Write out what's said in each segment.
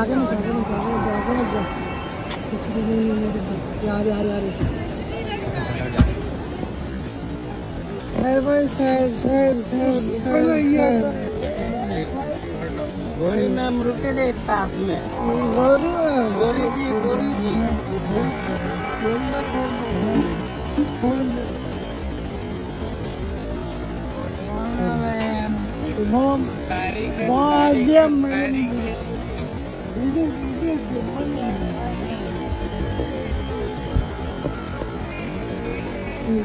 आगे मत आगे मत आगे मत जा आगे मत जा। कुछ भी नहीं है मेरे को यार यार यार। है भाई sir sir sir sir Gauri ma'am रुके थे साथ में। गौरी मैम। गोरी जी गोरी जी। शुभम भाग्यम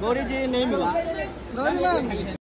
गौरी जी नहीं मिला। गौरी मैम।